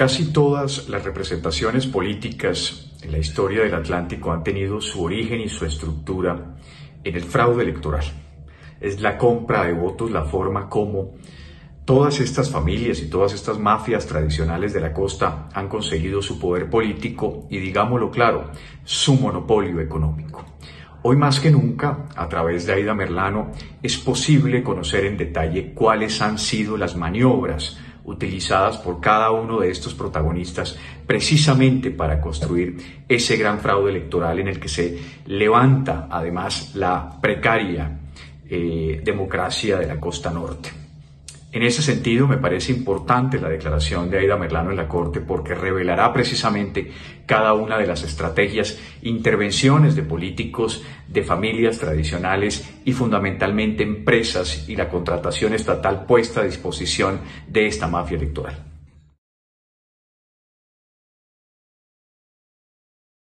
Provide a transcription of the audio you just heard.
Casi todas las representaciones políticas en la historia del Atlántico han tenido su origen y su estructura en el fraude electoral. Es la compra de votos la forma como todas estas familias y todas estas mafias tradicionales de la costa han conseguido su poder político y, digámoslo claro, su monopolio económico. Hoy más que nunca, a través de Aida Merlano, es posible conocer en detalle cuáles han sido las maniobras utilizadas por cada uno de estos protagonistas precisamente para construir ese gran fraude electoral en el que se levanta además la precaria eh, democracia de la costa norte. En ese sentido, me parece importante la declaración de Aida Merlano en la Corte porque revelará precisamente cada una de las estrategias, intervenciones de políticos, de familias tradicionales y fundamentalmente empresas y la contratación estatal puesta a disposición de esta mafia electoral.